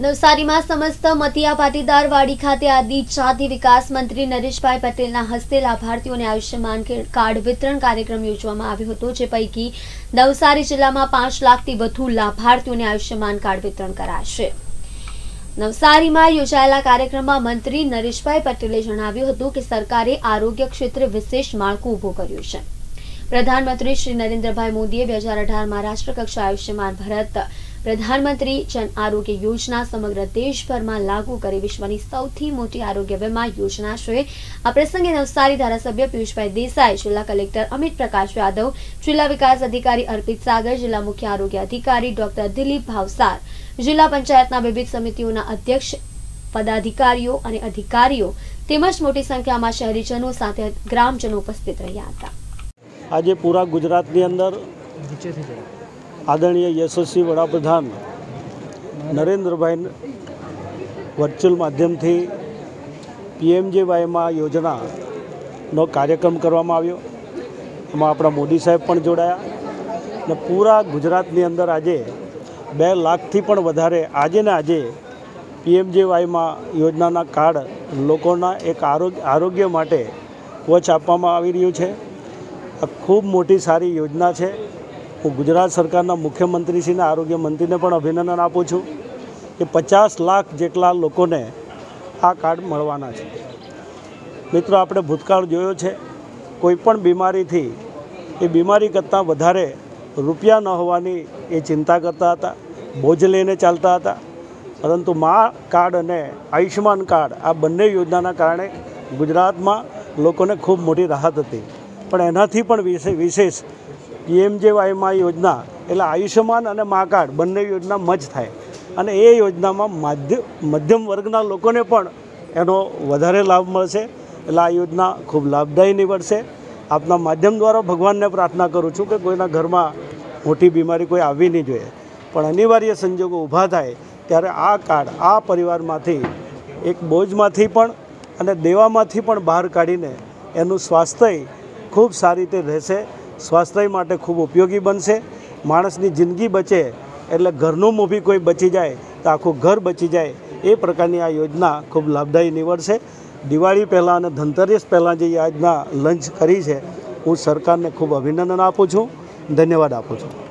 નવસારીમાં સમસ્ત મતિયા પાટીદાર વાડી ખાતે આદિ વિકાસ મંત્રી નરેશભાઈ પટેલના હસ્તે લાભાર્થીઓને આયુષ્યમાન કાર્ડ વિતરણ કાર્યક્રમ યોજવામાં આવ્યો હતો, જે પૈકી નવસારી જિલ્લામાં પાંચ લાખથી વધુ લાભાર્થીઓને આયુષ્યમાન કાર્ડ વિતરણ કરાશે. નવસારીમાં યોજાયેલા કાર્યક્રમમાં મંત્રી નરેશભાઈ પટેલે જણાવ્યું હતું કે સરકારે આરોગ્ય ક્ષેત્રે વિશેષ માળખું ઊભું કર્યું છે. પ્રધાનમંત્રી શ્રી નરેન્દ્રભાઈ મોદીએ બે હજાર અઢારમાં રાષ્ટ્રકક્ષા આયુષ્યમાન ભારત પ્રધાનમંત્રી જન આરોગ્ય યોજના સમગ્ર દેશભરમાં લાગુ કરી વિશ્વની સૌથી મોટી આરોગ્ય વીમા યોજના છે. આ પ્રસંગે નવસારી ધારાસભ્ય પિયુષભાઈ દેસાઈ જિલ્લા કલેક્ટર અમિત પ્રકાશ યાદવ જિલ્લા વિકાસ અધિકારી અર્પિત સાગર જિલ્લા મુખ્ય આરોગ્ય અધિકારી ડોક્ટર દિલીપ ભાવસાર જિલ્લા પંચાયતના વિવિધ સમિતિઓના અધ્યક્ષ પદાધિકારીઓ અને અધિકારીઓ તેમજ મોટી સંખ્યામાં શહેરીજનો સાથે ગ્રામજનો ઉપસ્થિત રહ્યા હતા. આજે પૂરા ગુજરાતની અંદર આદરણીય યશસ્વી વડાપ્રધાન નરેન્દ્રભાઈ વર્ચ્યુઅલ માધ્યમથી પીએમજેવાયમાં યોજનાનો કાર્યક્રમ કરવામાં આવ્યો. એમાં આપણા મોદી સાહેબ પણ જોડાયા અને પૂરા ગુજરાતની અંદર આજે બે લાખથી પણ વધારે આજે ને આજે પીએમજેવાયમાં યોજનાના કાર્ડ લોકોના એક આરોગ્ય આરોગ્ય માટે કોચ આપવામાં આવી રહ્યું છે. આ ખૂબ મોટી સારી યોજના છે. હું ગુજરાત સરકારના મુખ્યમંત્રીશ્રીને, આરોગ્ય મંત્રીને પણ અભિનંદન આપું છું કે પચાસ લાખ જેટલા લોકોને આ કાર્ડ મળવાના છે. મિત્રો, આપણે ભૂતકાળ જોયો છે. કોઈ પણ બીમારીથી, એ બીમારી કરતાં વધારે રૂપિયા ન હોવાની એ ચિંતા કરતા હતા, બોજ લઈને ચાલતા હતા. પરંતુ મા કાર્ડ અને આયુષ્યમાન કાર્ડ, આ બંને યોજનાના કારણે ગુજરાતમાં લોકોને ખૂબ મોટી રાહત હતી. પણ એનાથી પણ વિશે, વિશેષ પીએમજેવાયમાં યોજના, એટલે આયુષ્યમાન અને મા કાર્ડ બંને યોજના મજ થાય. અને એ યોજનામાં માધ્ય, મધ્યમ વર્ગના લોકોને પણ એનો વધારે લાભ મળશે. એટલે આ યોજના ખૂબ લાભદાયી નીવડશે. આપના માધ્યમ દ્વારા ભગવાનને પ્રાર્થના કરું છું કે કોઈના ઘરમાં મોટી બીમારી કોઈ આવવી નહીં જોઈએ. પણ અનિવાર્ય સંજોગો ઊભા થાય ત્યારે આ કાર્ડ આ પરિવારમાંથી, એક બોજમાંથી પણ અને દેવામાંથી પણ બહાર કાઢીને એનું સ્વાસ્થ્ય ખૂબ સારી રીતે રહેશે. સ્વાસ્થ્ય માટે ખૂબ ઉપયોગી બનશે. માણસની જિંદગી બચે એટલે ઘરનું મોભી કોઈ બચી જાય તો આખું ઘર બચી જાય. એ પ્રકારની આ યોજના ખૂબ લાભદાયી નીવડશે. દિવાળી પહેલાં અને ધનતેરસ પહેલાં જે યોજના લંચ કરી છે, હું સરકારને ખૂબ અભિનંદન આપું છું. ધન્યવાદ આપું છું.